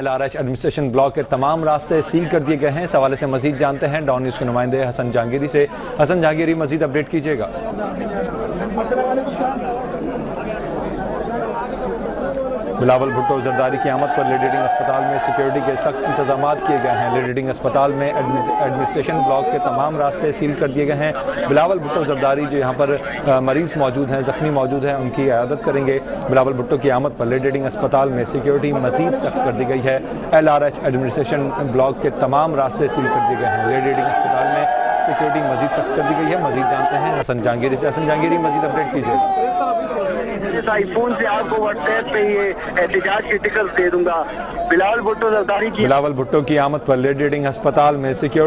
एलआरएच administration block के तमाम रास्ते सील कर दिए गए हैं। इस हवाले से मजीद जानते हैं, डॉन न्यूज़ के नुमाइंदे हसन जहांगीरी से। हसन जहांगीरी, मजीद अपडेट कीजिएगा। बिलावल भुट्टो जरदारी की आमद पर लेडीडिंग अस्पताल में सिक्योरिटी के सख्त इंतज़ाम किए गए हैं। लेडीडिंग अस्पताल में एडमिनिस्ट्रेशन ब्लॉक के तमाम रास्ते सील कर दिए गए हैं। बिलावल भुट्टो जरदारी जो यहाँ पर मरीज़ मौजूद हैं, जख्मी मौजूद हैं, उनकी आदत करेंगे। बिलावल भुट्टो की आमद पर लेडीडिंग अस्पताल में सिक्योरिटी मजीद सख्त कर दी गई है। L R H administration block के तमाम रास्ते सील कर दिए गए हैं। लेडीडिंग अस्पताल में सिक्योरिटी मजीद सख्त कर दी गई है। मजीद जानते हैं। हसन जहांगीरी से हसन जहांगीरी मजीद अपडेट कीजिए। आईफोन से आपको व्हाट्सएप पे ये एहतजाज की टिकट दे दूँगा। बिलावल भुट्टो जरदारी की बिलावल भुट्टो की आमद पर लेडीडिंग अस्पताल में सिक्योरिटी